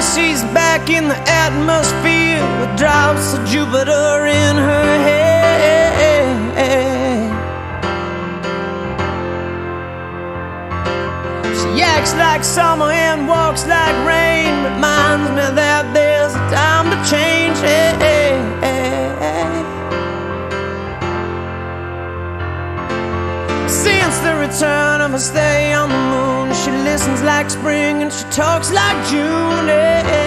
she's back in the atmosphere with drops of Jupiter in her head. She acts like summer and walks like rain, reminds me that It's the return of a stay on the moon She listens like spring and she talks like June yeah.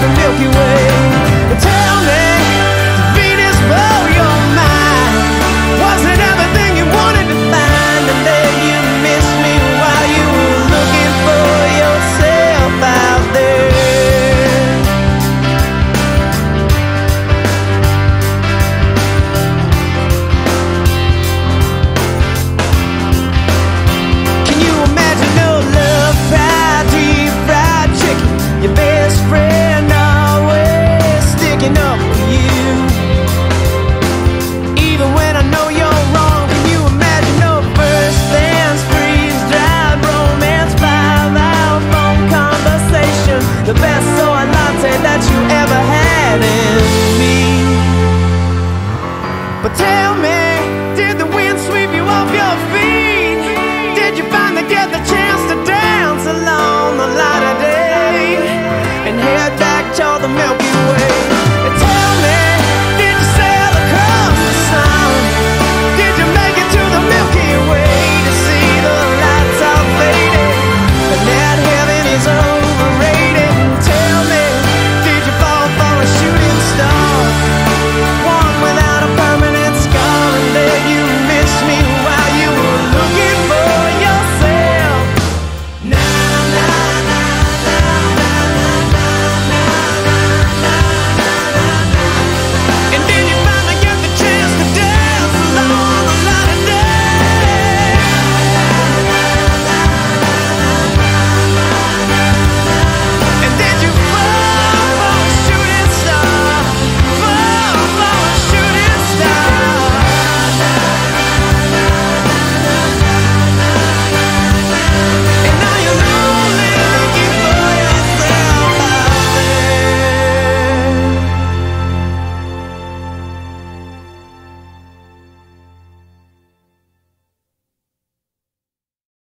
the Milky Way. tell me